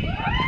Woo!